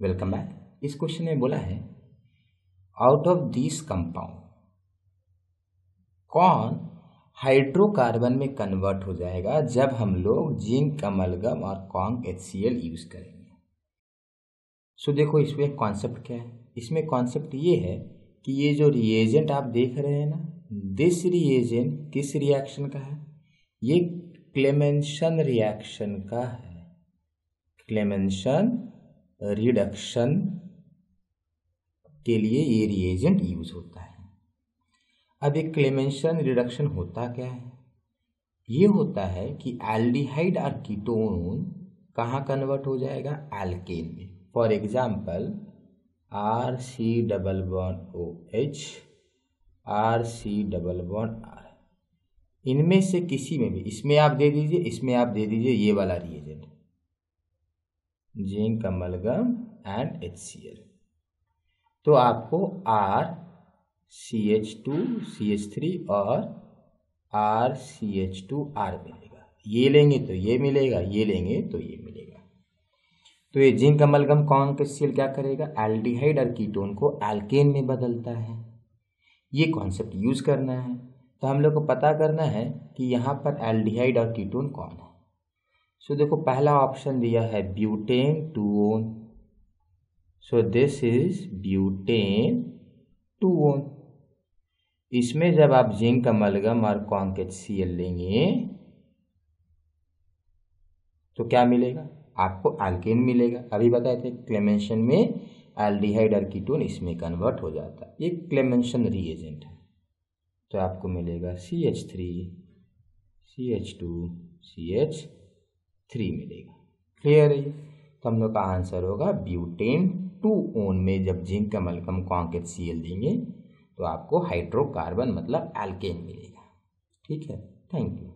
Welcome back. इस question में बोला है, आउट ऑफ़ दिस कंपाउंड, कौन हाइड्रोकार्बन में कन्वर्ट हो जाएगा जब हम लोग जिंक अमलगम और कॉन्ग एच यूज़ करेंगे? सो देखो, इसमें कॉन्सेप्ट क्या है? इसमें कॉन्सेप्ट ये है कि ये जो रिएजेंट आप देख रहे हैं ना दिस रिएजेंट किस रिएक्शन का है? ये क्लेमेंशन रिएक्शन का है। क्लेमेंशन रिडक्शन के लिए ये रिएजेंट यूज़ होता है। अब एक क्लेमेंशन रिडक्शन होता क्या है? ये होता है कि एल्डिहाइड और कीटोन कहाँ कन्वर्ट हो जाएगा? एल्केन में। For example R C double bond O H R C double bond R इनमें से किसी में भी, इसमें आप दे दीजिए, इसमें आप दे दीजिए ये वाला reagent zinc amalgam and H C L तो आपको R C H two C H three और R C H two R मिलेगा। ये लेंगे तो ये मिलेगा, ये लेंगे तो ये मिलेगा। तो ये जिंक अमलगम कौन कॉन्केसियल क्या करेगा? एल्डिहाइड और कीटोन को एल्केन में बदलता है। ये कॉन्सेप्ट यूज़ करना है। तो हम लोग को पता करना है कि यहाँ पर एल्डिहाइड और कीटोन कौन है। सो देखो, पहला ऑप्शन दिया है butane two one so this is butane two one इसमें जब आप जिंक अमलगम और कॉन्केट सी लेंगे तो क्या मिलेगा? आपको एल्केन मिलेगा। अभी बताए थे क्लेमेंशन में एल्डिहाइड और कीटोन इसमें कन्वर्ट हो जाता है। ये क्लेमेंशन रिएजेंट है। तो आपको मिलेगा C H three C H two C H three मिलेगा। क्लियर है तो हम लोग का आंसर होगा ब्यूटेन टू ओन में जब जिंक का मलकम कॉन्केट सी एल देंगे तो आपको हाइड्रोकार्बन मतलब एल्केन मिलेगा। ठीक है? Thank you